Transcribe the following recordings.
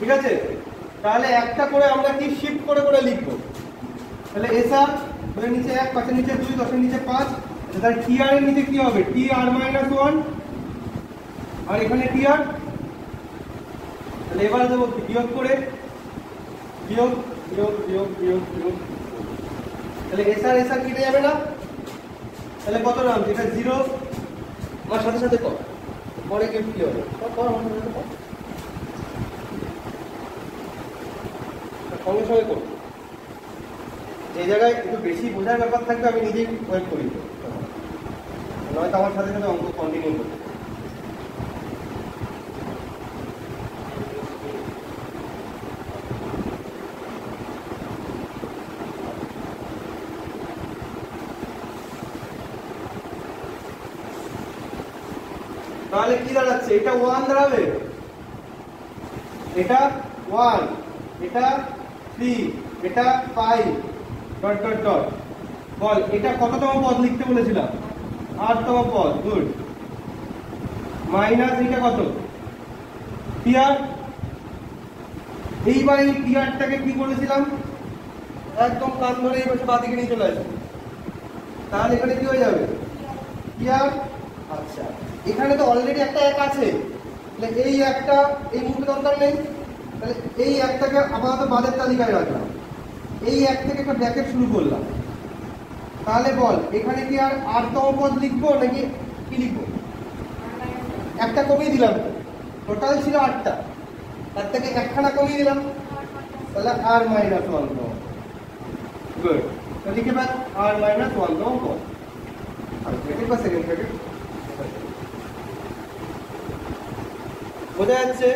ঠিক আছে? তাহলে একটা করে আমরা কি শিফট করে করে লিখব? তাহলে এসআর দুয়ের নিচে এক, পাঁচের নিচে দুই, দশের নিচে পাঁচ, তাহলে টি আর এর নিচে কি হবে? টি আর মাইনাস ওয়ান আর এখানে টি আর তাহলে এবার দেবো? বিয়োগ করে, বিয়োগ বিয়োগ বিয়োগ বিয়োগ বিয়োগ। তাহলে এসআর এসআর কেটে যাবে না? তাহলে কত নাম? এটা জিরো আমার সাথে সাথে কর। পরে গিয়ে কি হবে? কর আমার সাথে সাথে কর। সঙ্গে সঙ্গে করো যে জায়গায় একটু বেশি বোঝার ব্যাপার থাকবে, আমি নিজেই ওয়েট করি। নয়তো আমার সাথে সাথে অঙ্ক কন্টিনিউ করতে তাহলে কি দাঁড়াচ্ছে? এটা ওয়ান দাঁড়াবে? এটা ওয়ান এটা থ্রি এটা ফাইভ ডট ডট ডট বল, এটা কততম পদ লিখতে বলেছিলাম? আটতম পদ গুড মাইনাস এটা কত? টিআর এইবার এই টিআরটাকে কি করেছিলাম? একদম কান ধরে এই পাশে বাদিকে নিয়ে চলে আসবে। তাহলে এখানে কি হয়ে যাবে? টিআর আচ্ছা। এখানে তো অলরেডি একটা এক আছে। এই একটা, এই মুহূর্তে দরকার নেই। তাহলে এই একটাকে আপাতত বাদের তালিকায় রাখলাম। এই এক থেকে একটা ব্র্যাকেট শুরু করলাম। তাহলে বল, এখানে কি আর আটতম পদ লিখব নাকি কি লিখব? একটা কমিয়ে দিলাম টোটাল ছিল আটটা। তার থেকে একখানা কমিয়ে দিলাম। তাহলে আর মাইনাস ওয়ান গুড তো লিখে পাচ্ছ আর মাইনাস ওয়ান পদ আর বা সেকেন্ড ব্র্যাকেট? বোঝা যাচ্ছে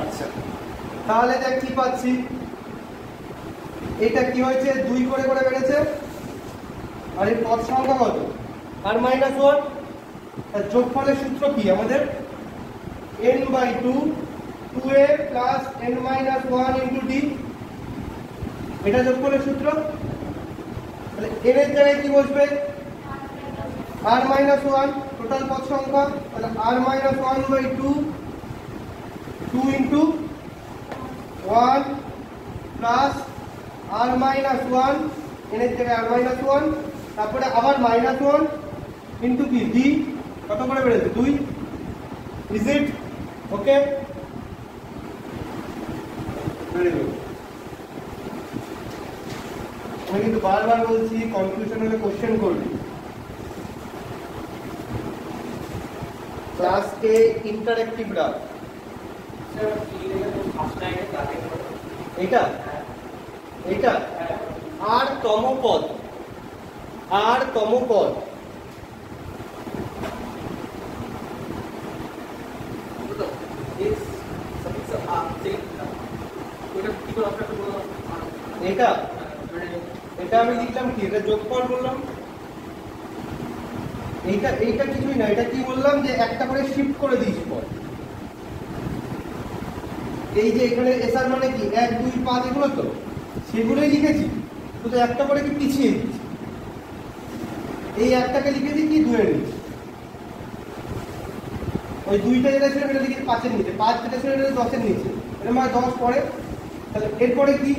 আচ্ছা তাহলে দেখ কি পাচ্ছি। এটা কি হয়েছে? দুই করে করে বেড়েছে। আর এই পদ সংখ্যা কত? আর মাইনাস ওয়ান তার যোগফলের সূত্র কি আমাদের? N by two two a plus n minus one into d এটা যোগফলের সূত্র? তাহলে এন এর জায়গায় কি বসবে? আর মাইনাস ওয়ান টোটাল পদ সংখ্যা। তাহলে r minus one by two two into one plus r minus one এনের জায়গায় আর মাইনাস ওয়ান, তারপরে আবার মাইনাস ওয়ান ইন্টু কি ডি কত করে বেড়েছে? দুই। ইজ ইট ওকে আমি কিন্তু বারবার বলছি কনফিউশন হলে কোশ্চেন করবি। ক্লাসকে ইন্টারেক্টিভ রাখ এটা? এটা? আর তম পদ আর তম পদ এটা? এটা আমি লিখলাম কি? এটা যোগফল বললাম। এইটা এইটা কিছুই না। এটা কি বললাম যে একটা করে শিফট করে দিয়েছি পদ। এই যে এখানে এসআর মানে কি? এক, দুই, পাঁচ, এগুলো তো? সেগুলোই লিখেছি। শুধু একটা করে কি পিছিয়ে দিচ্ছি এই একটাকে লিখেছি কি? দুয়ের নিচে ওই দুইটা যেটা ছিল সেটা লিখেছি পাঁচের নিচে। পাঁচ যেটা ছিল সেটা দশের নিচে। এরকম হয় দশ পরে তাহলে এরপরে কি?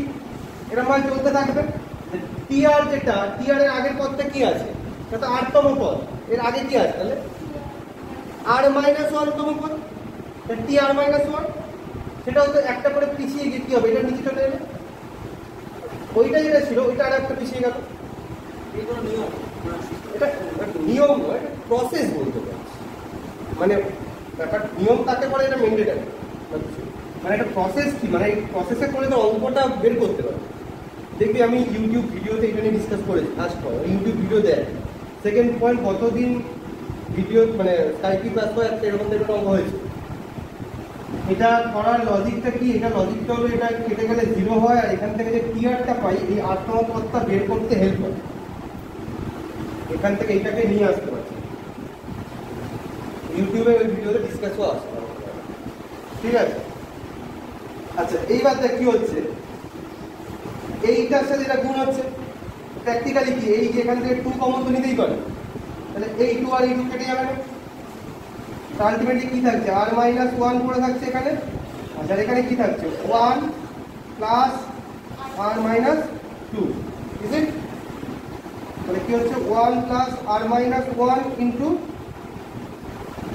এরকম হয় চলতে থাকবে। টিআর যেটা টিআর এর আগের পদটা কি আছে? সেটা আটতম পদ। এর আগে কি আছে তাহলে? আর মাইনাস ওয়ান তম পদ। T r minus one. সেটাও তো একটা করে পিছিয়ে গিয়ে কি হবে, এটা নিচে চলে এলে ওইটা যেটা ছিল, ওইটা আর একটা পিছিয়ে গেল। এটা নিয়ম প্রসেস বলতে পারছি মানে ব্যাপার, নিয়ম তাকে বলে, এটা মেন্ডেটারি মানে একটা প্রসেস কি? মানে এই প্রসেসে করে তো অঙ্কটা বের করতে পারবে দেখবি আমি ইউটিউব ভিডিওতে এটা নিয়ে ডিসকাস করেছি ফার্স্ট ইউটিউব ভিডিও দেয়। সেকেন্ড পয়েন্ট কতদিন ভিডিও মানে স্কাইপি ক্লাস হয়, একটা এরকম টাইপের অঙ্ক হয়েছে। এটা করার লজিকটা কি? এটা লজিকটা হলো এটা কেটে গেলে জিরো হয় আর এখান থেকে যে টিআরটা পাই, এই আটতম বের করতে হেল্প করে। এখান থেকে এটাকে নিয়ে আসতে পারছি। ইউটিউবে ওই ভিডিওতে ডিসকাসও আসবে ঠিক আছে? আচ্ছা এইবার দেখ কি হচ্ছে। এইটার সাথে এটা গুণ হচ্ছে প্র্যাকটিক্যালি কি? এই যে এখান থেকে টু কমন তো নিতেই পারে। তাহলে এই টু আর এই টু কেটে যাবে। না আলটিমেটলি কি থাকছে? আর মাইনাস ওয়ান করে থাকছে এখানে? আচ্ছা এখানে কি থাকছে? One plus r minus two is it তাহলে কি হচ্ছে? One plus r minus one into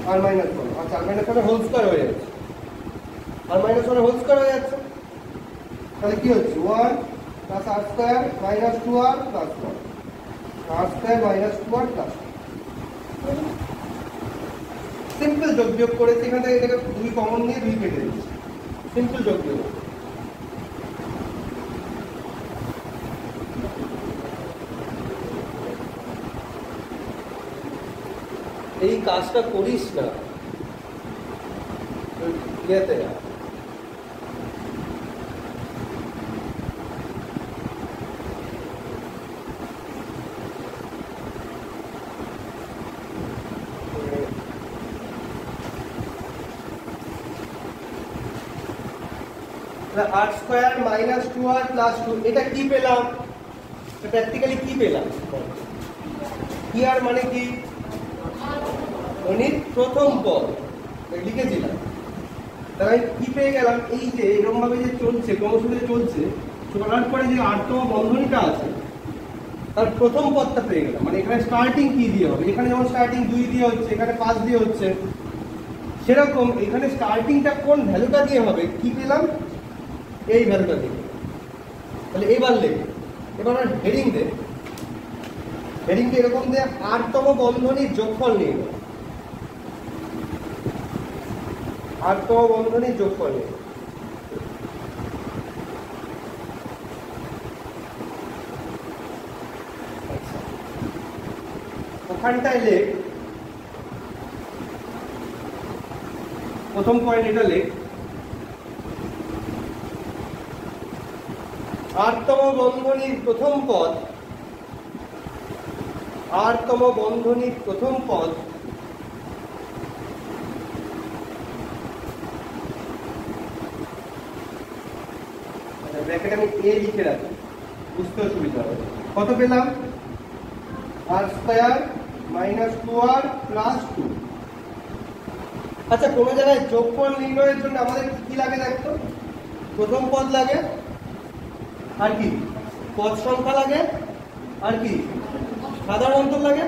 r minus one আচ্ছা r minus one whole square হয়ে যাচ্ছে। R minus one whole square হয়ে যাচ্ছে। তাহলে কি হচ্ছে? One plus r square minus two r plus one r square minus two r plus simple যোগ বিয়োগ করেছি এখান থেকে এটাকে দুই কমন নিয়ে দুই কেটে দিচ্ছি। সিম্পল যোগ বিয়োগ। এই কাজটা করিস না। ইয়েতে ইয়েতে r square minus two r plus two এটা কি পেলাম? প্র্যাকটিক্যালি কি পেলাম? কি আর মানে কি? গণিত প্রথম পদ। লিখেছিলাম। তাহলে কি পেয়ে গেলাম? এই যে এরকম ভাবে যে চলছে ক্রমশ যে চলছে চলার পরে যে আটতম বন্ধনীটা আছে, তার প্রথম পদটা পেয়ে গেলাম। মানে এখানে স্টার্টিং কি দিয়ে হবে? এখানে যেমন স্টার্টিং দুই দিয়ে হচ্ছে, এখানে পাঁচ দিয়ে হচ্ছে, সেরকম এখানে স্টার্টিংটা কোন ভ্যালুটা দিয়ে হবে, কি পেলাম? এই ভ্যালুটা দিয়ে তাহলে এবার লেখ। এবার হেডিং দে। হেডিংটা এরকম দিয়ে আটতম বন্ধনীর যোগফল নিয়ে নেব আটতম বন্ধনীর যোগফল নিয়ে। ওখানটায় লেখ। প্রথম পয়েন্ট এটা লেখ। আটতম বন্ধনীর প্রথম পদ আটতম বন্ধনীর প্রথম পদ ব্র্যাকেট আমি এ লিখে রাখি বুঝতে সুবিধা হবে। কত পেলাম? R square minus two r plus two আচ্ছা কোনো জায়গায় যোগফল নির্ণয়ের জন্য আমাদের কি লাগে দেখতো? প্রথম পদ লাগে আর কি? পদ সংখ্যা লাগে? আর কি? সাধারণ অন্তর লাগে?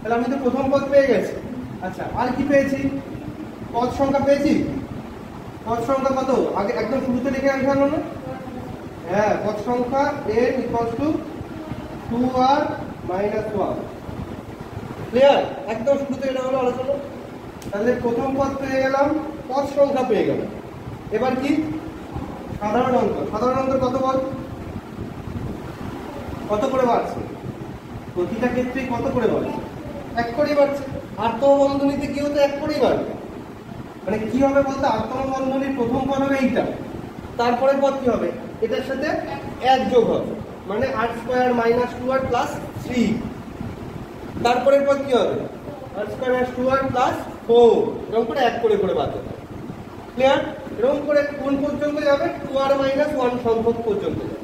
তাহলে আমি তো প্রথম পদ পেয়ে গেছি। আচ্ছা আর কি পেয়েছি? পদ সংখ্যা পেয়েছি? পদ সংখ্যা কত? আগে একদম শুরুতে লিখে রাখা হলো না? হ্যাঁ পদ সংখ্যা n equals to two r minus one clear একদম শুরুতে এটা হলো আলোচনা। তাহলে প্রথম পদ পেয়ে গেলাম, পদ সংখ্যা পেয়ে গেলাম। এবার কি? সাধারণ অন্তর। সাধারণ অন্তর কত বল কত করে বাড়ছে? প্রতিটা ক্ষেত্রে কত করে বাড়ছে? এক করেই বাড়ছে। আত্ম বন্ধনীতে গিয়েও তো এক করেই বাড়বে। মানে কি হবে বলতে? আত্ম বন্ধনীর প্রথম পদ হবে এইটা। তারপরে পদ কি হবে? এটার সাথে এক যোগ হবে। মানে আট square minus two r plus three তারপরের পদ কি হবে? R square minus two r plus four এরকম করে এক করে করে বাড়তে ক্লিয়ার এরকম করে কোন পর্যন্ত যাবে? টু আর মাইনাস ওয়ান সংখ্যক পর্যন্ত যাবে।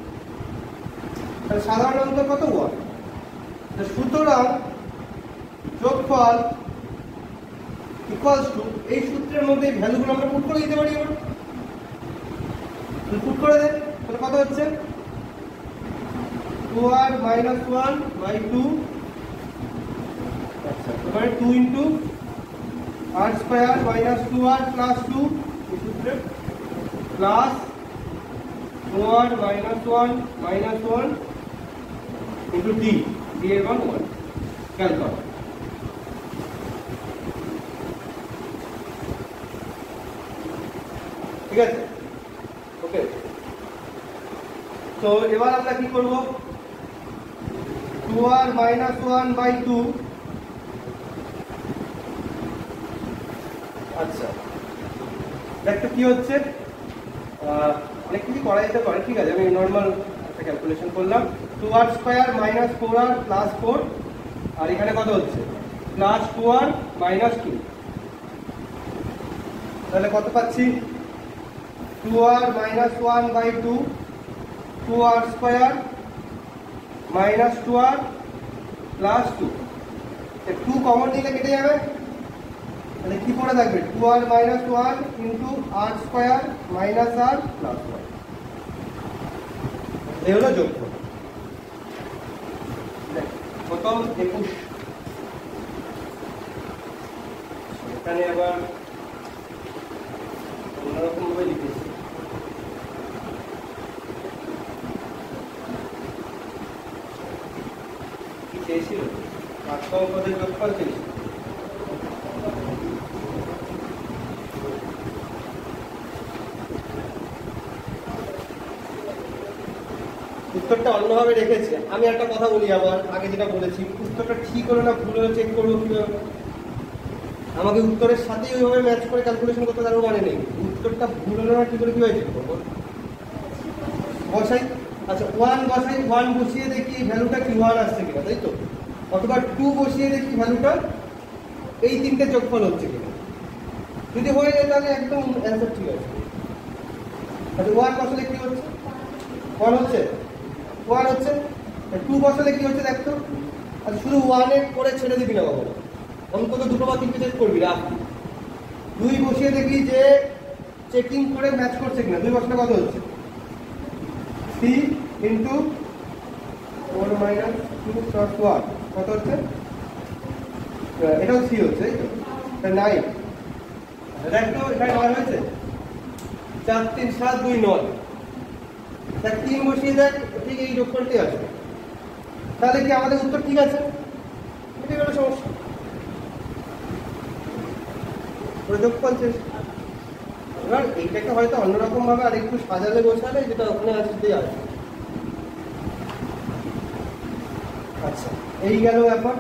তাহলে সাধারণ অন্তর কত ওয়ান সুতরাং যোগফল ইকুয়ালস টু এই সূত্রের মধ্যে এই ভ্যালুগুলো আমরা পুট করে দিতে পারি আমরা পুট করে দেন, তাহলে কত হচ্ছে? Two r minus one by two আচ্ছা two into r square minus two r plus two এই সূত্রে plus two r minus one minus one into d d এর মান ওয়ান খেয়াল করো। ঠিক আছে? ওকে। তো এবার আমরা কি করব? Two r minus one by two আচ্ছা। দেখতে কি হচ্ছে? অনেক কিছু করা যেতে পারে, ঠিক আছে? আমি নর্মাল একটা ক্যালকুলেশন করলাম। Two r square minus four r plus four r এখানে কত হচ্ছে? Plus two r minus two তাহলে কত পাচ্ছি? Two r minus one by two two r square minus two r plus two two common নিলে কেটে যাবে? তাহলে কি পড়ে থাকবে? Two r minus one into r square minus r plus one হলো যোগফল। দেখ, প্রথম একুশ এখানে আবার অন্যরকম ভাবে লিখেছি কি চেয়েছিল পাঁচতম পদের যোগফল চেয়েছিল অন্যভাবে রেখেছে। আমি একটা কথা বলি আবার, আগে যেটা বলেছি, উত্তরটা ঠিক হলো না ভুল হলো চেক করব কীভাবে। আমাকে উত্তরের সাথেই ওইভাবে ম্যাচ করে ক্যালকুলেশন করতে তার মানে নেই। উত্তরটা ভুল হলো না কি করে কি হয়েছে বসাই আচ্ছা ওয়ান বসাই ওয়ান বসিয়ে দেখি ভ্যালুটা কি ওয়ান আসছে কিনা, তাই তো? অথবা টু বসিয়ে দেখি ভ্যালুটা এই তিনটে যোগফল হচ্ছে কিনা। যদি হয়ে যায় তাহলে একদম অ্যান্সার ঠিক আছে। আচ্ছা ওয়ান বসালে কি হচ্ছে? ওয়ান হচ্ছে? ওয়ান হচ্ছে টু বসালে কি হচ্ছে দেখতো? আর শুধু ওয়ানে করে ছেড়ে দিবি না বাবা। অন্তত দুটো বা তিনটে চেক করবি, রাখ। দুই বসিয়ে দেখি যে চেকিং করে ম্যাচ করছে কিনা। দুই বসালে কত হচ্ছে? Three into four minus two plus one কত হচ্ছে? এটাও থ্রি হচ্ছে নাইন দেখ তো এখানে নয় হয়েছে? চার তিন সাত দুই নয়। দেখ তিন বসিয়ে দেখ ঠিক এই যোগফলটি আছে? তাহলে কি আমাদের উত্তর ঠিক আছে? এটাই হলো সমস্যা। যোগফল শেষ এবার এইটাকে হয়তো অন্যরকম ভাবে আর একটু সাজালে গোছালে যেটা ওখানে আছে সেটাই আছে। আচ্ছা এই গেল ব্যাপার।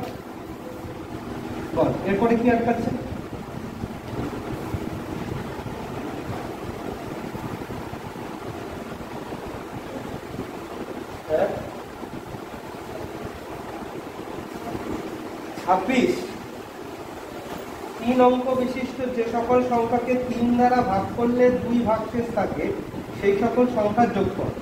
বল, এরপরে কি আটকাচ্ছে হ্যাঁ ছাব্বিশ। তিন অঙ্ক বিশিষ্ট যে সকল সংখ্যাকে তিন দ্বারা ভাগ করলে দুই ভাগশেষ থাকে, সেই সকল সংখ্যার যোগফল।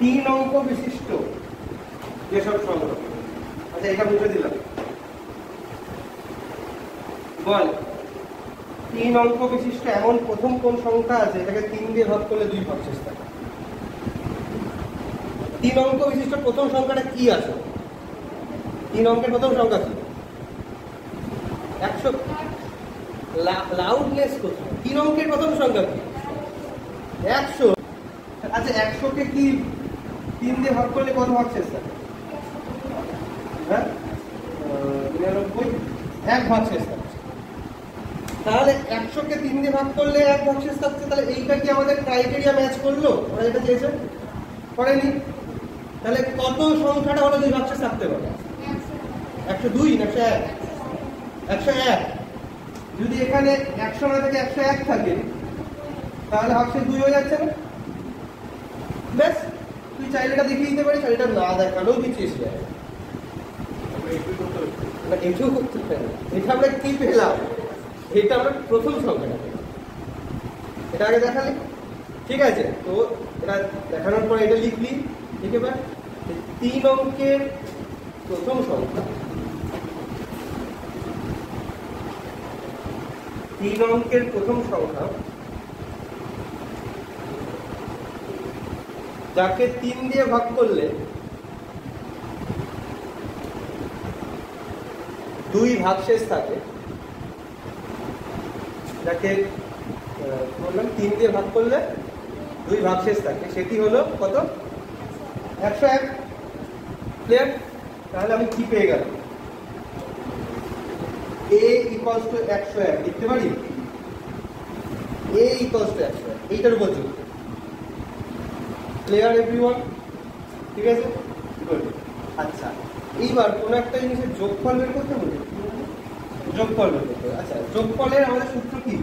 তিন অঙ্ক বিশিষ্ট যেসব সংখ্যা আচ্ছা এটা মুছে দিলাম। বল, তিন অঙ্ক বিশিষ্ট এমন প্রথম কোন সংখ্যা আছে? এটাকে তিন দিয়ে ভাগ করলে দুই ভাগশেষ থাকে। তিন অঙ্ক বিশিষ্ট প্রথম সংখ্যাটা কি আছে? তিন অঙ্কের প্রথম সংখ্যা কি? একশো লাউডনেস কোথায়? তিন অঙ্কের প্রথম সংখ্যা কি? একশো। আচ্ছা একশোকে কি তিন দিয়ে ভাগ করলে কত ভাগশেষ থাকে হ্যাঁ আহ, নিরানব্বই এক ভাগ শেষ থাকছে। তাহলে একশোকে তিন দিয়ে ভাগ করলে এক ভাগ শেষ থাকছে, তাহলে এইটা কি আমাদের ক্রাইটেরিয়া ম্যাচ করল? ওরা যেটা চেয়েছে? করেনি? তাহলে কত সংখ্যাটা হলে দুই ভাগ শেষ থাকতে পারে একশো দুই না একশো এক? একশো এক। যদি এখানে একশো না থেকে একশো এক থাকে, তাহলে ভাগশেষ দুই হয়ে যাচ্ছে না? ব্যাস, তুই চাইলেটা দেখিয়ে দিতে পারিস এটা না দেখালেও কিছু এসে না, এটাও করতে পারি। এটা আমরা কি পেলাম এটা আমরা প্রথম সংখ্যাটা। এটা আগে দেখালি ঠিক আছে তো এটা দেখানোর পর এটা লিখলি লিখে পার তিন অঙ্কের প্রথম সংখ্যা তিন অঙ্কের প্রথম সংখ্যা যাকে তিন দিয়ে ভাগ করলে দুই ভাগশেষ থাকে। যাকে বললাম তিন দিয়ে ভাগ করলে দুই ভাগশেষ থাকে। সেটি হলো কত? একশো এক ক্লিয়ার তাহলে আমি কি পেয়ে গেলাম? এ ইকলস টু একশো এক লিখতে পারি? এ ইকলস টু একশো এক, এইটার উপর যুক্ত ক্লিয়ার এভরিওয়ান ঠিক আছে. আচ্ছা। এইবার কোন একটা জিনিসের যোগফল বের করতে বলি যোগফল বের করতে। আচ্ছা যোগফলের আমাদের সূত্র কি?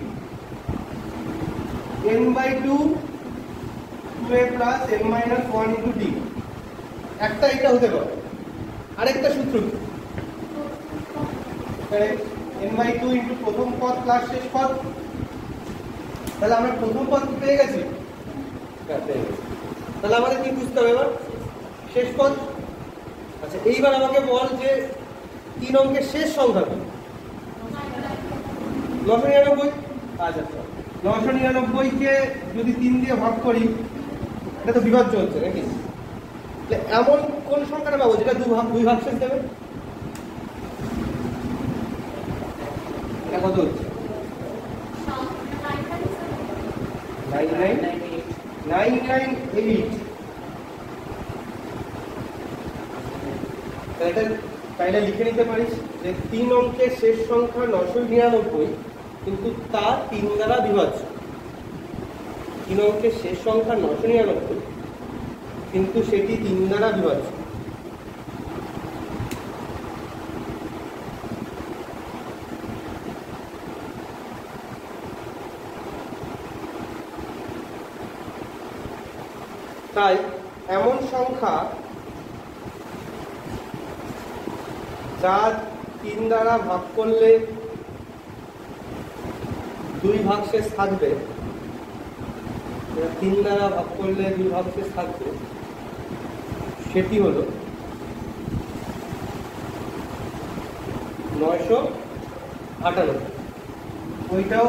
n by two two a plus n minus one into d একটা এটা হতে পারে। আরেকটা সূত্র কি? এন বাই টু ইন্টু প্রথম পদ প্লাস শেষ পদ। তাহলে আমরা প্রথম পদ পেয়ে গেছি? পেয়ে গেছি। তাহলে আমাদের কি বুঝতে হবে এবার? শেষ পদ? আচ্ছা এইবার আমাকে বল যে তিন অঙ্কের শেষ সংখ্যা কি নশো নিরানব্বই? আচ্ছা আচ্ছা। নশো নিরানব্বইকে যদি তিন দিয়ে ভাগ করি এটা তো বিভাজ্য হচ্ছে নাকি? তাহলে এমন কোন সংখ্যাটা পাবো যেটা দু ভাগ দুই ভাগ শেষ দেবে? এটা কত হচ্ছে? Nine nine nine nine eight তাইলে লিখে নিতে পারিস যে তিন অঙ্কের শেষ সংখ্যা নশো নিরানব্বই, কিন্তু তা তিন দ্বারা বিভাজ্য। তিন অঙ্কের শেষ সংখ্যা নশো নিরানব্বই, কিন্তু সেটি তিন দ্বারা বিভাজ্য। তাই এমন সংখ্যা যা তিন দ্বারা ভাগ করলে দুই ভাগ শেষ থাকবে তিন দ্বারা ভাগ করলে দুই ভাগ শেষ থাকবে। সেটি হলো নয়শো আটানব্বই ওইটাও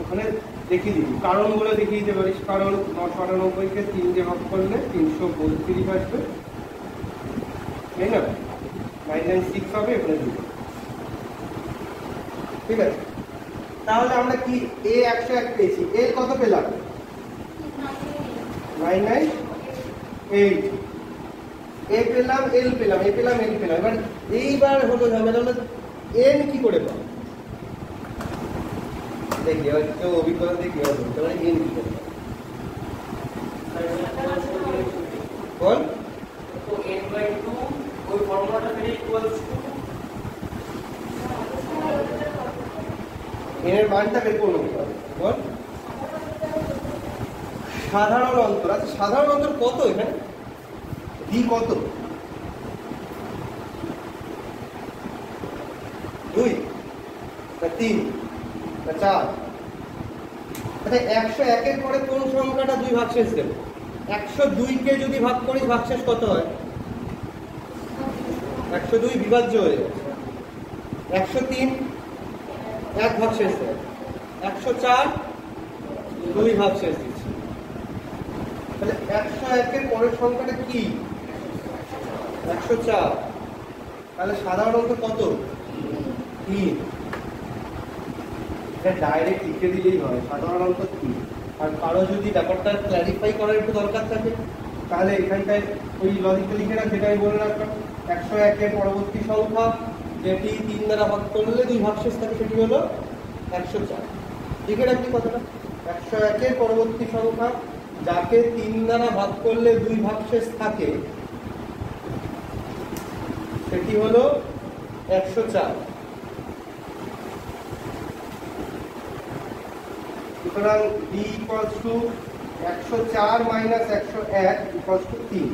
ওখানে দেখিয়ে দিবি। কারণ বলে দেখিয়ে দিতে পারিস। কারণ নশো আটানব্বইকে তিন দিয়ে ভাগ করলে তিনশো বত্রিশ আসবে। তাই না? ঠিক আছে? তাহলে আমরা কি এ একশো এক পেয়েছি? এর কত পেলাম? নাইন নাইন এইট এ পেলাম এল পেলাম এ পেলাম এল পেলাম। এবার এইবার হলো ঝামেলা হলো এন কি করে পাবো? দেখি, এবার কেউ অভিজ্ঞতা দিয়ে কি হবে তাহলে এন কি করে পাবো? বল? তো n by 2 ওই ফর্মুলাটা পেলে ইকুয়ালস টু এর মানটা বের? বল। সাধারণ অন্তর আচ্ছা সাধারণ অন্তর কত এখানে? ডি কত? দুই, না তিন, না চার। আচ্ছা একশো একের পরে কোন সংখ্যাটা দুই ভাগশেষ দেবে? একশো দুইকে যদি ভাগ করিস, ভাগশেষ কত হয়? একশো দুই বিভাজ্য হয়ে যাচ্ছে একশো তিন এক ভাগ শেষ দেয় একশো চার দুই ভাগ শেষ দিচ্ছে। তাহলে একশো একের পরের সংখ্যাটা কি? একশো চার। তাহলে সাধারণত কত? তিন। এটা ডাইরেক্ট লিখে দিলেই হয় সাধারণত তিন। আর কারও যদি ব্যাপারটা ক্ল্যারিফাই করার একটু দরকার থাকে? তাহলে এখানটায় ওই লজিকটা লিখে রাখ যেটা আমি বলে রাখলাম একশো একের পরবর্তী সংখ্যা, যেটি তিন দ্বারা ভাগ করলে দুই ভাগশেষ থাকে, সেটি হলো একশো চার। লিখে রাখবি কথাটা। একশো একের পরবর্তী সংখ্যা, যাকে তিন দ্বারা ভাগ করলে দুই ভাগশেষ থাকে, সেটি হলো একশো চার। সুতরাং ডি ইকুয়ালস টু একশো চার মাইনাস একশো এক ইকুয়ালস টু তিন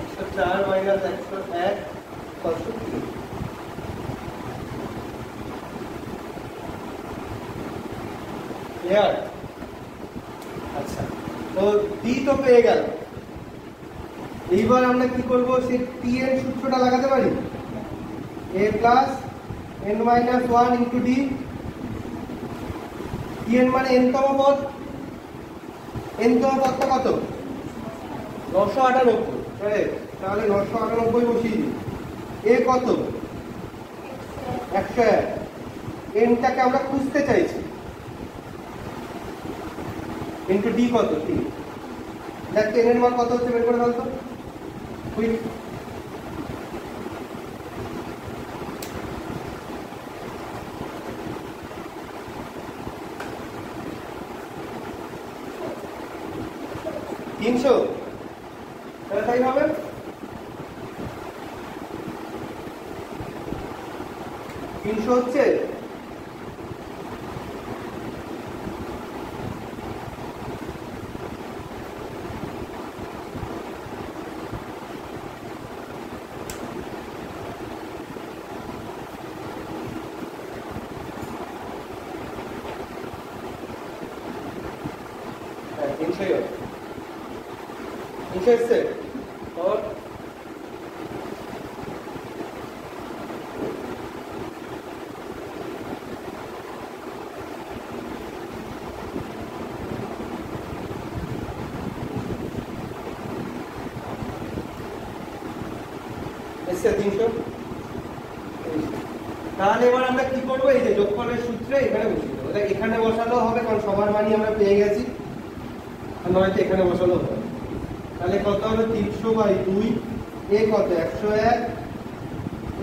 একশো চার মাইনাস একশো এক ইকুয়ালস টু তিন ক্লিয়ার আচ্ছা তো ডি তো পেয়ে গেল। এইবার আমরা কি করব? সেই টি এর সূত্রটা লাগাতে পারি? A plus n minus one into d t n মানে এন তম পদ। এন তম পদটা কত? নশো আটানব্বই? তাহলে নশো আটানব্বই বসিয়ে দিই এ কত? একশো এক। এনটাকে আমরা খুঁজতে চাইছি। ইন্টু ডি কত? তিন দেখ টেন এর মান কত হচ্ছে বের করে কুইক তিনশো তাহলে তাই হবে তিনশো হচ্ছে? হ্যাঁ তিনশোই হবে। তিনশো এসছে? और এসছে তিনশো তাহলে এবার আমরা কি করব এই যে যোগফলের সূত্রে এখানে বসিয়ে দেবো দেখ, এখানে বসালেও হবে কারণ সবার মানই আমরা পেয়ে গেছি আর নয়তো এখানে বসানো হবে তাহলে কত হবে? তিনশো বাই দুই। এ কত? একশো এক।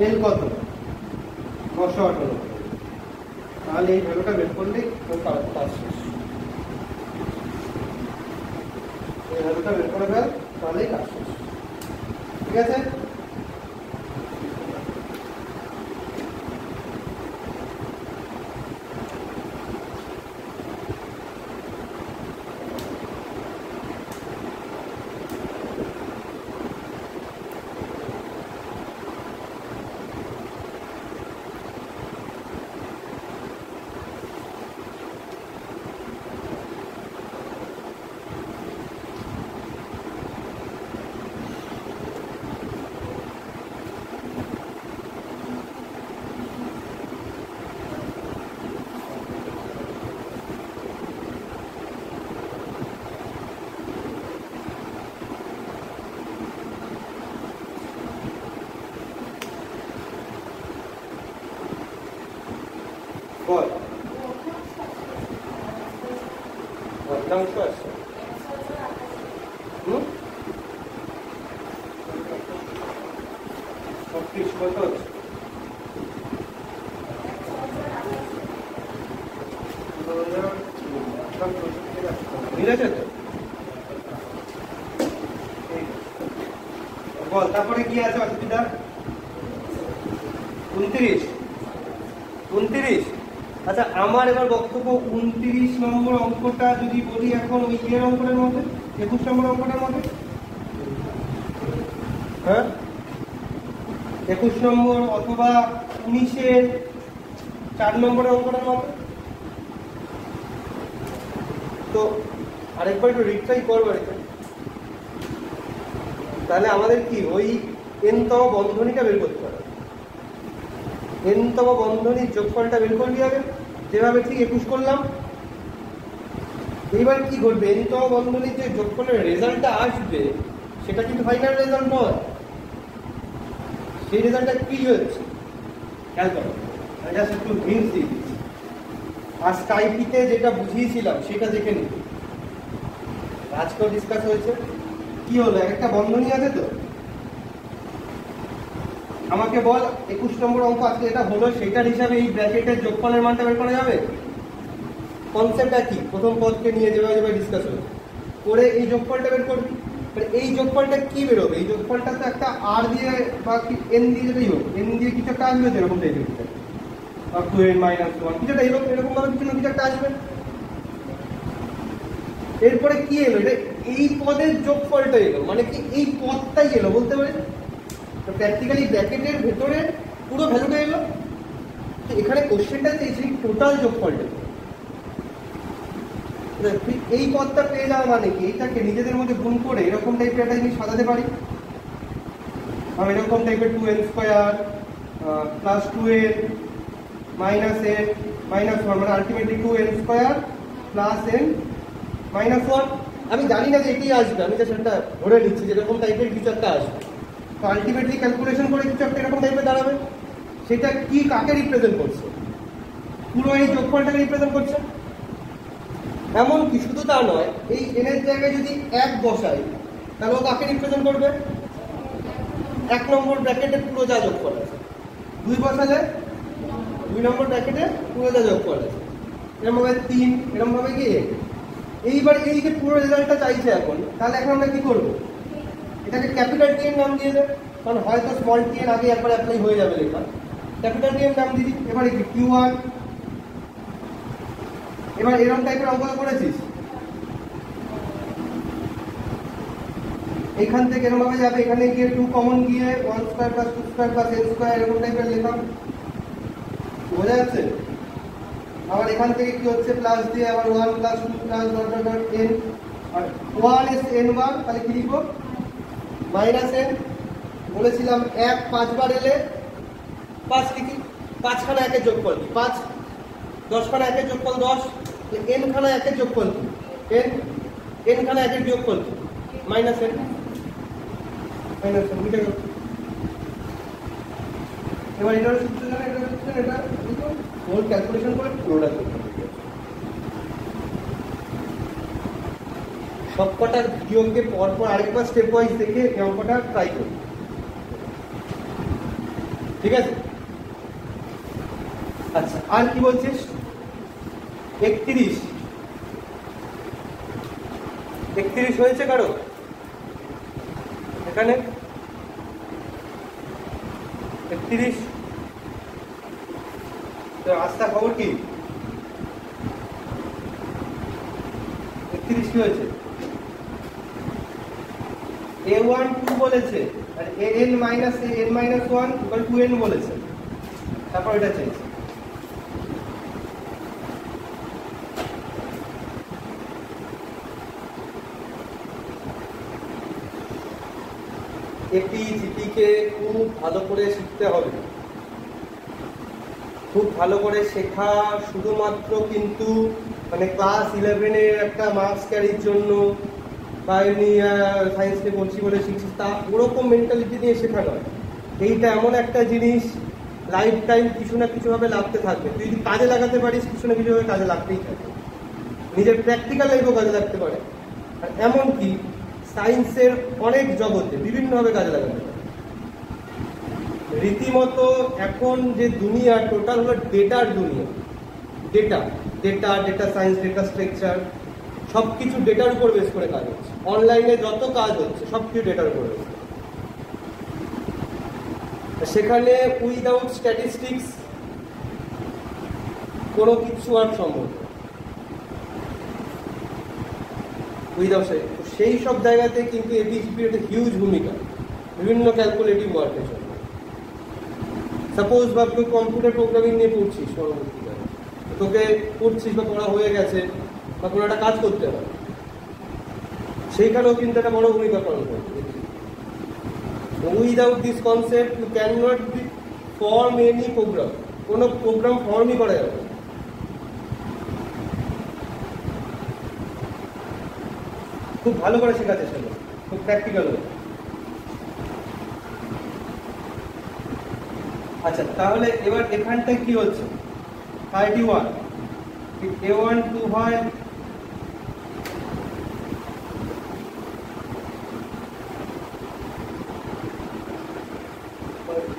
এল কত? নশো আঠারো। তাহলে এই ভ্যালুটা বের করলে কাজ শেষ। এই ভ্যালুটা বের করে ফেল, তাহলেই কাজ শেষ। ঠিক আছে বল ভগ্নাংশ আছে? ছত্রিশ কত তো? বল তারপরে কি আছে অসুবিধা উনত্রিশ উনত্রিশ আচ্ছা আমার এবার বক্তব্য উনত্রিশ নম্বর অঙ্কটা যদি বলি এখন ওই ইয়ের অঙ্কটার মধ্যে, একুশ নম্বর অঙ্কটার মধ্যে? হ্যাঁ? একুশ নম্বর অথবা উনিশের চার নম্বরের অঙ্কটার মধ্যে? তো আরেকবার একটু রিট্রাই করব এটা। তাহলে আমাদের কি, ওই এনতম বন্ধনীটা বের করতে হবে। এনতম বন্ধনীর যোগফলটা বের করলি হবে যেভাবে ঠিক একুশ করলাম, এইবার কি ঘটবে? এনতম বন্ধনীর যে যোগফলের রেজাল্টটা আসবে। সেটা কিন্তু ফাইনাল রেজাল্ট নয়। সেই রেজাল্টটা কি হচ্ছে খেয়াল করো। জাস্ট একটু হিন্টস দিয়ে দিচ্ছি আর স্কাইপিতে যেটা বুঝিয়েছিলাম, সেটা দেখে নিন। আজকেও ডিসকাস হয়েছে। কি হলো? একটা বন্ধনী আছে তো? আমাকে বল, একুশ নম্বর অঙ্ক আজকে এটা হলো, সেটার হিসাবে এই ব্র্যাকেটের যোগফলের মানটা বের করা যাবে? কনসেপ্টটা কি? প্রথম পদকে নিয়ে যেভাবে যেভাবে ডিসকাস হয়েছে করে এই যোগফলটা বের করবি। মানে এই যোগফলটা কি বেরোবে? এই যোগফলটা তো একটা আর দিয়ে বা এন দিয়ে যেটাই হোক এন দিয়ে কিছু একটা আসবে তো এরকম টাইপের কিছু বা টু এন মাইনাস ওয়ান কিছুটা এরকম এরকম ভাবে কিছু না কিছু একটা আসবে। এরপরে কি এলো? এটা এই পদের যোগফলটা এলো। মানে কি এই পদটাই এলো, বলতে পারি তো প্র্যাকটিক্যালি ব্র্যাকেটের ভেতরে পুরো ভ্যালুটা এলো। তো এখানে কোশ্চেনটা চেয়েছি টোটাল যোগফলটা তুই এই পদটা পেয়ে যাওয়া মানে কি? এইটাকে নিজেদের মধ্যে গুণ করে এরকম টাইপের একটা জিনিস সাজাতে পারি। আমি এরকম টাইপের two n square plus two n minus n minus one মানে ultimately two n square plus n minus one আমি জানি না যে এটাই আসবে, আমি তো সেটা ধরে নিচ্ছি যে এরকম টাইপের কিছু একটা আসবে। তো আলটিমেটলি ক্যালকুলেশন করে কিছু একটা এরকম টাইপের দাঁড়াবে। সেটা কি কাকে রিপ্রেজেন্ট করছে? পুরো এই যোগফলটাকে রিপ্রেজেন্ট করছে? এমন কি, শুধু তা নয়, এই এনের জায়গায় যদি এক বসাই, তাহলে ও কাকে রিপ্রেজেন্ট করবে? এক নম্বর ব্র্যাকেটে পুরো যা যোগফল আছে। দুই বসালে দুই নম্বর ব্র্যাকেটে পুরো যা যোগফল আছে। এরকম ভাবে তিন এরকম ভাবে কি? এইবার এই যে পুরো রেজাল্টটা চাইছে এখন, তাহলে এখন আমরা কি করব? এটাকে ক্যাপিটাল টি এর নাম দিয়ে দেব, কারণ হয়তো স্মল টি এর আগে একবার অ্যাপ্লাই হয়ে যাবে লেখা। ক্যাপিটাল নিয়ে নাম দিদি এবারে কি কিউ ওয়ান এবার এরকম টাইপের অঙ্ক করেছিস? এখান থেকে এরকম ভাবে যাবে, এখানে গিয়ে টু কমন গিয়ে one square plus two square plus n square এরকম টাইপের লেখা। বোঝা যাচ্ছে? আবার এখান থেকে কি হচ্ছে? প্লাস দিয়ে আবার one plus two plus dot dot n আর ওয়ান এস এন ওয়ান তাহলে কি লিখব? মাইনাস এন বলেছিলাম এক পাঁচবার এলে পাঁচ লিখি, পাঁচখানা একের যোগফল কি পাঁচ, দশখানা একের যোগফল দশ এন খানা একের যোগফল কি এন এন খানা একের যোগফল কি মাইনাস এন মাইনাস এন বুঝে গেল এবার এটার সূত্র জানা, এটা সূত্র, এটা ওর ক্যালকুলেশন করে পুরোটা করতে হবে। সবকটা ভিডিওকে পরপর আরেকবার স্টেপ ওয়াইজ দেখে এই অঙ্কটা ট্রাই করি ঠিক আছে? আচ্ছা আর কি বলছিস? একত্রিশ। একত্রিশ হয়েছে কারও? এখানে? একত্রিশ। তো আস্থা খবর কি? একত্রিশ কি হয়েছে? এ ওয়ান টু বলেছে, আর a n minus a n minus one equal to n বলেছে। তারপর এটা চাইছে এটি জিপিকে খুব ভালো করে শিখতে হবে। খুব ভালো করে শেখা শুধুমাত্র কিন্তু মানে ক্লাস ইলেভেনের একটা মার্কস ক্যারির জন্য বা এমনি সায়েন্স নিয়ে পড়ছি বলে শিখছি, তা ওরকম মেন্টালিটি নিয়ে শেখা নয়। এইটা এমন একটা জিনিস লাইফ টাইম কিছু না কিছুভাবে লাগতে থাকবে। তুই যদি কাজে লাগাতে পারিস, কিছু না কিছুভাবে কাজে লাগতেই থাকবে। নিজের প্র্যাকটিক্যাল লাইফেও কাজে লাগতে পারে। আর এমনকি সায়েন্সের অনেক জগতে বিভিন্নভাবে কাজে লাগাতে পারে। রীতিমতো এখন যে দুনিয়া টোটাল হলো ডেটার দুনিয়া। Data data data science data structure সব কিছু ডেটার উপর বেস করে কাজ হচ্ছে। অনলাইনে যত কাজ হচ্ছে, সব কিছু ডেটার উপর। সেখানে উইদাউট স্ট্যাটিস্টিক্স কোনো কিছু আর সম্ভব। উইদাউট সেই সব জায়গাতে কিন্তু এবিজিপি একটা হিউজ ভূমিকা। বিভিন্ন ক্যালকুলেটিভ ওয়ার্কের জন্য। সাপোজ বা তুই কম্পিউটার প্রোগ্রামিং নিয়ে পড়ছিস পরবর্তীকালে তোকে পড়ছিস বা পড়া হয়ে গেছে, বা কোনো একটা কাজ করতে হবে। সেইখানেও কিন্তু একটা বড় ভূমিকা পালন করবে without this concept you can not form any program কোনো প্রোগ্রাম ফর্মই করা যাবে খুব ভালো করে শেখার চেষ্টা খুব প্র্যাকটিক্যাল আচ্ছা তাহলে এবার এখানটায় কি হচ্ছে? Thirty one a one two হয়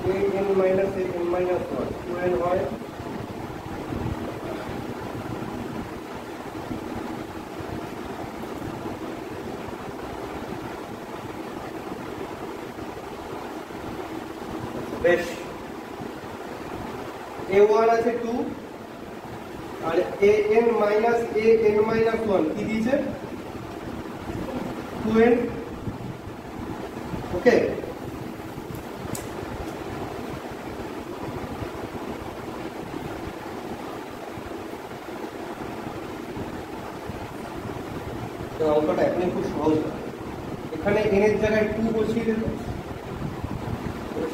a n minus a n minus one two n হয় বেশ এ ওয়ান আছে two R a n minus a n minus one কি দিয়েছে টু এন ওকে অঙ্কটা এখনই খুব সহজ এখানে এন এর জায়গায় টু বসিয়ে দিল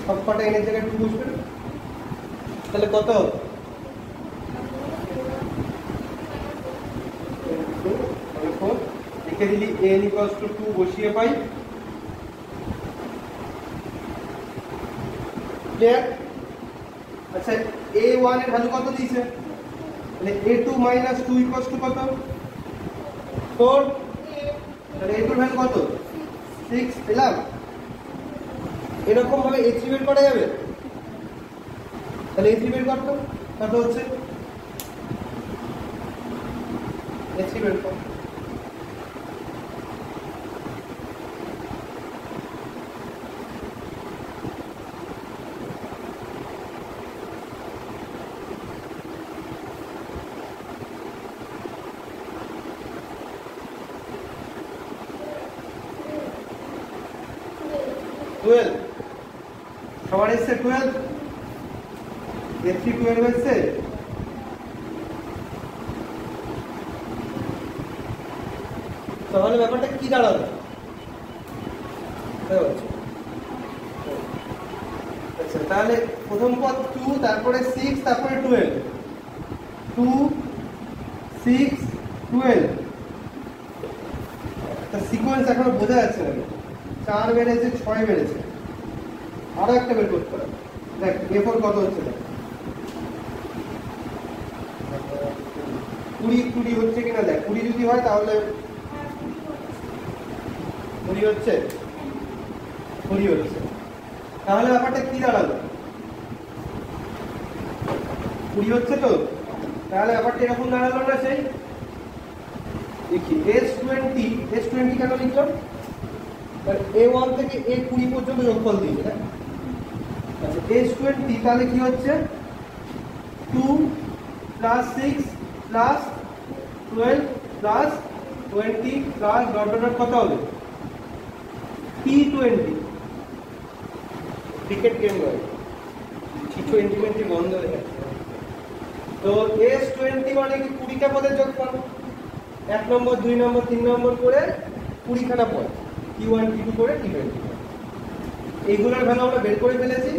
সব কটা এনের জায়গায় টু বসবে না? তাহলে কত হবে? তাহলে four। লিখে দিলি এন ইকুয়ালস টু টু বসিয়ে পাই। আচ্ছা এ ওয়ানের ভ্যালু কত দিয়েছে? তাহলে a two minus two equals to কত? ফোর তাহলে এ টুর ভ্যালু কত? সিক্স পেলাম এরকম ভাবে এ থ্রি বের করা যাবে? তাহলে এ থ্রি বের করতো কত হচ্ছে? এ থ্রি বের কর টুয়েলভ সবার এসছে টুয়েলভ এ থ্রি টুয়েলভ এসছে তাহলে ব্যাপারটা কি দাঁড়াবে বুঝতে পারছ? আচ্ছা তাহলে প্রথম পদ টু তারপরে সিক্স তারপরে twelve two six twelve sequence এখনও বোঝা যাচ্ছে না। চার বেড়েছে, ছয় বেড়েছে। আরও একটা বের করতে হবে। দেখ এরপর কত হচ্ছে দেখ। কুড়ি কুড়ি হচ্ছে কিনা দেখ। কুড়ি যদি হয় তাহলে কুড়ি হচ্ছে? কুড়ি হচ্ছে। তাহলে ব্যাপারটা কি দাঁড়াল? কুড়ি হচ্ছে তো? তাহলে ব্যাপারটা এরকম দাঁড়াল না সেই? দেখি এস টোয়েন্টি এস টোয়েন্টি কেন লিখলাম এ ওয়ান থেকে এ কুড়ি পর্যন্ত যোগফল দিয়েছে আচ্ছা এস টোয়েন্টি তাহলে কি হচ্ছে? Two plus six plus twelve plus twenty plus dot dot কত হবে? T twenty cricket game T twenty twenty বন্ধ হয়ে গেছে। তো এস টোয়েন্টি মানে কি কুড়িটা পদের যোগফল? এক নম্বর, দুই নম্বর, তিন নম্বর করে কুড়িখানা পদ। টি ওয়ান টি টু করে টি টোয়েন্টি এইগুলোর ভ্যালু আমরা বের করে ফেলেছি।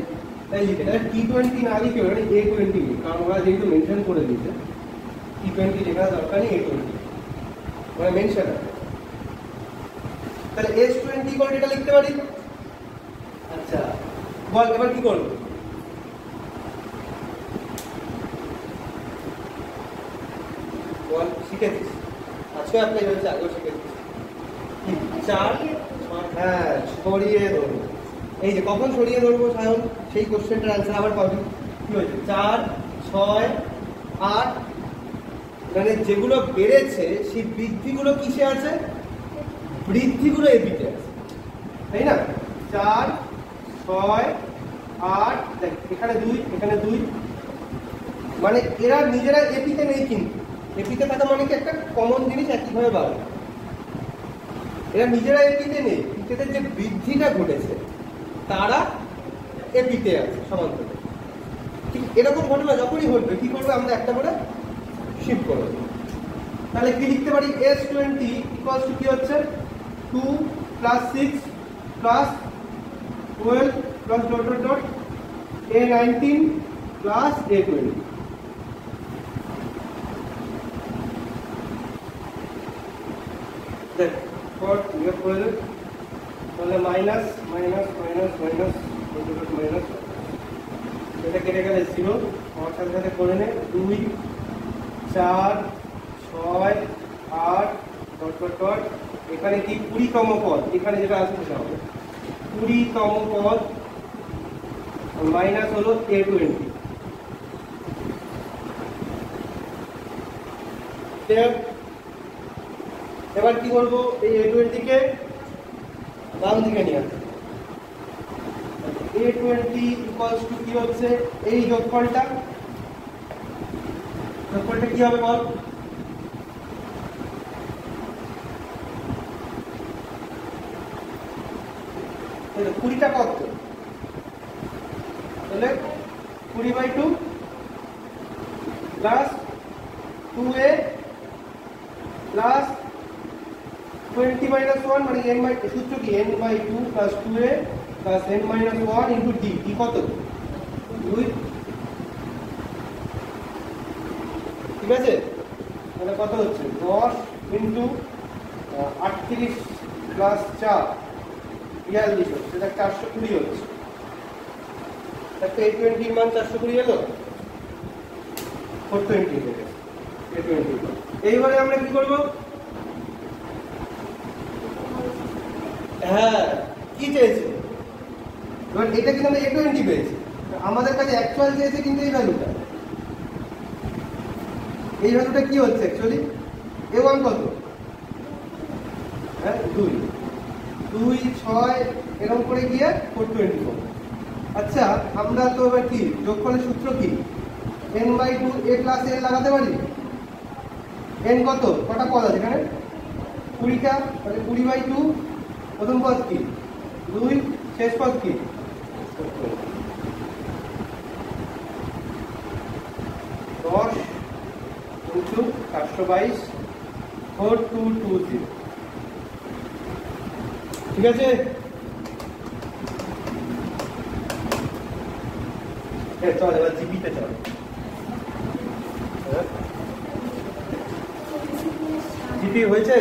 তাই লিখে তাহলে টি টোয়েন্টি না লিখে ওখানে এ টোয়েন্টি কারণ ওরা যেহেতু মেনশন করে দিয়েছে টি টোয়েন্টি লেখা দরকার নেই এ টোয়েন্টি মানে মেনশন আছে। তাহলে এস টোয়েন্টি এটা লিখতে পারি? আচ্ছা বল, এবার কি করব? বল শিখেছিস? আজকে অ্যাপ্লাই হয়েছে আগেও কি? চার হ্যাঁ সরিয়ে ধরবো। এই যে কখন সরিয়ে ধরবো সায়ন? সেই কোশ্চেনটার অ্যান্সার আবার পাবি। কি হয়েছে? চার ছয় আট। মানে যেগুলো বেড়েছে সেই বৃদ্ধিগুলো কিসে আছে? বৃদ্ধিগুলো এপিতে আছে। তাই না? চার ছয় আট দেখ এখানে দুই এখানে দুই। মানে এরা নিজেরা এপিতে নেই কিন্তু। এপিতে থাকা মানে কি একটা কমন জিনিস একইভাবে বাড়ে। এরা নিজেরা এপিতে নেই পিতেদের যে বৃদ্ধিটা ঘটেছে, তারা এপিতে আছে সমান্তরালে। ঠিক এরকম ঘটনা যখনই ঘটবে, কি করবে আমরা একটা করে শিফট করব। তাহলে কি লিখতে পারি? এস টোয়েন্টি ইকুয়াল টু কি হচ্ছে? Two plus six plus twelve plus dot dot dot a nineteen plus a twenty দেখ পর বিয়োগ করে দেব তাহলে minus minus minus minus minus এটা কেটে গেলে জিরো আমার সাথে করে নে। দুই, চার, ছয়, আট ডট ডট এখানে কি? কুড়িতম পদ। এখানে যেটা আছে সেটা হবে। কুড়িতম পদ। মাইনাস হলো এ টোয়েন্টি এবার কি করব এই এ টোয়েন্টিকে বাম দিকে নিয়ে আসব। এ টোয়েন্টি ইকুয়ালস টু কি হচ্ছে? এই যোগফলটা। যোগফলটা কি হবে বল? কুড়িটা কত? তাহলে কুড়ি by two plus two a plus twenty minus one মানে এন বাই সূত্র n by two plus two a plus n minus one into d d কত? দুই। ঠিক আছে? তাহলে কত হচ্ছে? দশ ইন্টু আটত্রিশ প্লাস চার। বিয়াল্লিশ হচ্ছে। সেটা চারশো কুড়ি হচ্ছে। একটা এ টোয়েন্টির মান চারশো কুড়ি এলো ফোর টোয়েন্টি হয়ে গেছে। এ টোয়েন্টি এইবারে আমরা কি করব? হ্যাঁ। কি চেয়েছে? এবার এটা কিন্তু আমরা এ টোয়েন্টি পেয়েছি? আমাদের কাছে অ্যাকচুয়াল চেয়েছে কিন্তু এই ভ্যালুটা এই ভ্যালুটা কি হচ্ছে অ্যাকচুয়ালি এ ওয়ান কত? হ্যাঁ দুই। দুই, ছয়, এরকম করে গিয়ে ফোর টোয়েন্টি ফোর আচ্ছা আমরা তো এবার কি? যোগফলের সূত্র কি? N by two a plus n লাগাতে পারি? এন কত? কটা পদ আছে এখানে? কুড়িটা, তাহলে কুড়ি বাই টু প্রথম পদ কি? দুই, শেষ পদ কি? দশ ইন্টু চারশো বাইশ, ফোর, টু টু, জিরো। ঠিক আছে? চল, এবার জিপিতে চল। হ্যাঁ? জিপি হয়েছে?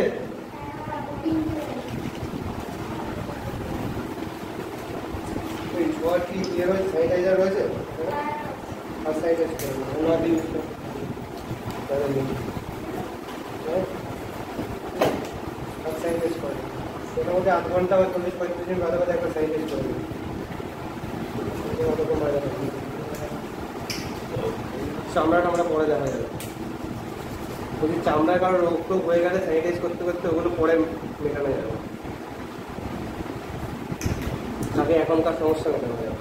ওই কি ইয়ে স্যানিটাইজার রয়েছে আধ ঘণ্টা বা চল্লিশ বাদে একবার স্যানিটাইজ চামড়াটা পরে দেখা যাবে। যদি চামড়ার কারও রোগ টোগ হয়ে গেলে স্যানিটাইজ করতে করতে ওগুলো পরে মেটানো যাবে। আগে এখনকার সমস্যা মেটানো যাবে।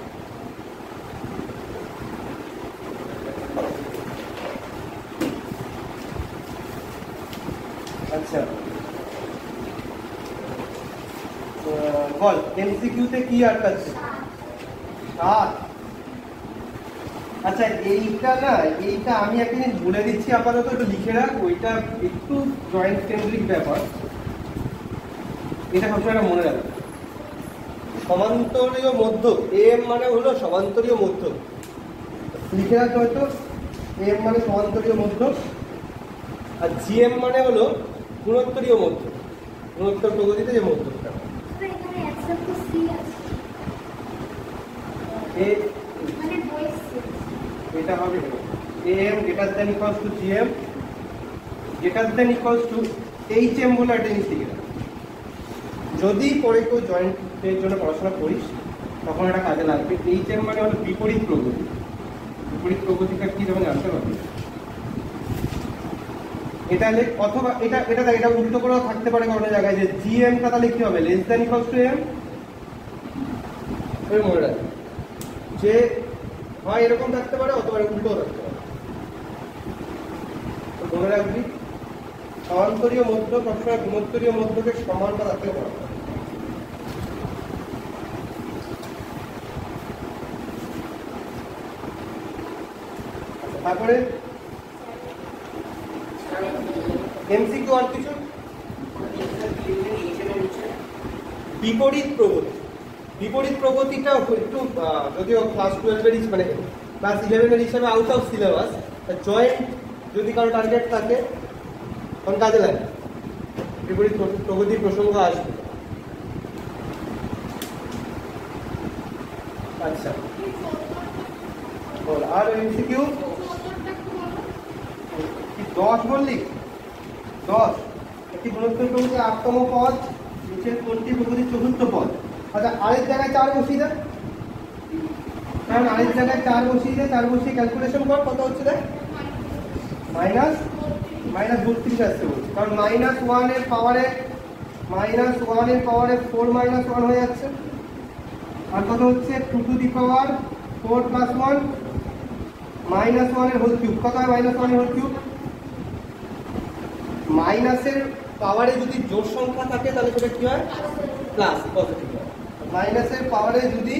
আচ্ছা। বল এমসিকিউতে কি আটকাচ্ছে? সাত। আচ্ছা এইটা না, এইটা আমি একটা জিনিস দিচ্ছি, আপাতত একটু লিখে রাখ, ওইটা একটু জয়েন্ট কেন্দ্রিক ব্যাপার। এটা সবসময় মনে রাখবে। সমান্তরীয় মধ্য এম মানে হলো সমান্তরীয় মধ্য লিখে রাখতে হয়তো এম মানে সমান্তরীয় মধ্য আর জিএম মানে হলো গুণোত্তরীয় মধ্য গুণোত্তর প্রগতিতে যে মধ্যটা মানে এটা হবে M. Greater than equals to GM. Greater than equals to H M বলে একটা জিনিস যদি পরে কেউ জয়েন্টের জন্য পড়াশোনা করিস, তখন এটা কাজে লাগবে। এম মানে হলো বিপরীত প্রগতি। বিপরীত প্রগতিটা কি যখন জানতে পারবে? এটা অথবা এটা এটা এটা উল্টো করেও থাকতে পারে কোনো জায়গায় যে জি জিএমটা তাহলে কি হবে? Less than equals to M মনে রাখবে যে হয় এরকম থাকতে পারে, অথবা উল্টো থাকতে পারে। মনে রাখবি, সমান্তরীয় মধ্য সবসময় গুণোত্তরীয় মধ্যকে সমান বা রাখতে পারে। তারপরে এমসিকিউ আর কিছু? বিপরীত প্রগতি। বিপরীত প্রগতিটা একটু যদিও ক্লাস টুয়েলভের মানে ক্লাস ইলেভেনের হিসাবে আউট অফ সিলেবাস জয়েন্ট যদি কারও টার্গেট থাকে, তখন কাজে লাগে। বিপরীত প্র- প্রগতির প্রসঙ্গ আসবে। আচ্ছা। আর এমসিকিউ দশ বললি? দশ। একটি গুণোত্তর প্রগতি আটতম পদ, নিচের কোনটি প্রগতির চতুর্থ পদ। আচ্ছা আরেক জায়গায় চার বসিয়ে দেয় কারণ আরেক জায়গায় চার বসিয়ে দেয় চার বসিয়ে ক্যালকুলেশন কর, কত হচ্ছে দেখ? মাইনাস মাইনাস বত্রিশ আসছে বলছে। কারণ মাইনাস ওয়ানের পাওয়ারে মাইনাস ওয়ানের পাওয়ারে ফোর মাইনাস ওয়ান হয়ে যাচ্ছে। আর কত হচ্ছে? Two to the power four plus one minus ওয়ানের হোল কিউব কত হয়? মাইনাস ওয়ানের হোল কিউব মাইনাসের পাওয়ারে যদি জোর সংখ্যা থাকে তাহলে সেটা কি হয়? প্লাস পজিটিভ হয়। মাইনাসের পাওয়ারে যদি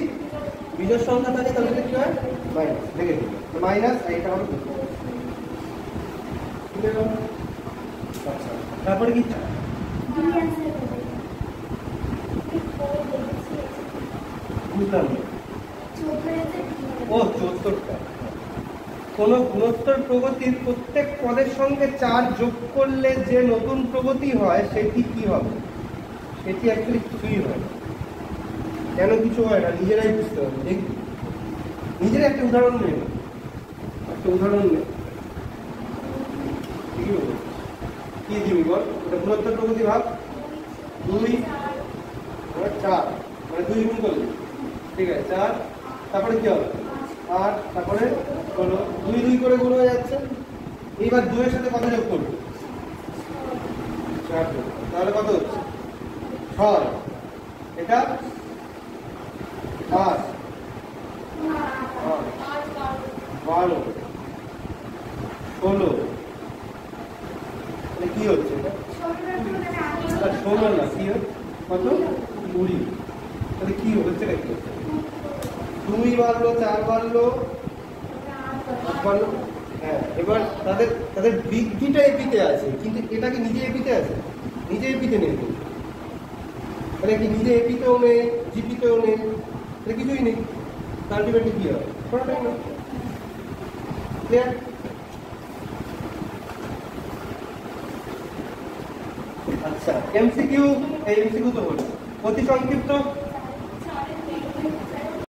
বিজোড় সংখ্যা থাকে তাহলে সেটা কি হয়? মাইনাস নেগেটিভ মাইনাস এটা? আচ্ছা তারপরে কি? বুঝলাম। ও চুয়াত্তরটা কোন গুণোত্তর প্রগতির প্রত্যেক পদের সঙ্গে চার যোগ করলে যে নতুন প্রগতি হয়, সেটি কি হবে? সেটি অ্যাকচুয়ালি কিছুই হয় না। কেন কিছু হয় না? নিজেরাই বুঝতে হবে। দেখবি নিজের একটা উদাহরণ নেই একটা উদাহরণ নেই কি দিবি বল? ওটা গুণোত্তর প্রগতি ভাব দুই মানে চার। মানে দুই গুণ ঠিক আছে, চার, তারপরে কি হবে? আট, তারপরে হলো দুই দুই করে গুণ হয়ে যাচ্ছে। এইবার দুইয়ের সাথে কত যোগ করব? চার তাহলে কত হচ্ছে? ছয়। এটা পাঁচ। বারো। ষোলো। কি হচ্ছে? এটা ষোলো না, কি? কত? কুড়ি। তাহলে কি হচ্ছে দুই বাড়লো, চার বাড়লো হ্যাঁ এবার তাদের তাদের বৃদ্ধিটা এপিতে আছে, কিন্তু এটা কি নিজে এপিতে আছে? নিজে এপিতে নেই। মানে কি নিজে এপিতেও নেই জিপিতেও নেই? এটা কিছুই নেই। আলটিমেটলি কি হবে? কোনোটাই না ক্লিয়ার আচ্ছা এমসিকিউ এই এমসিকিউ তো হলো। অতি সংক্ষিপ্ত।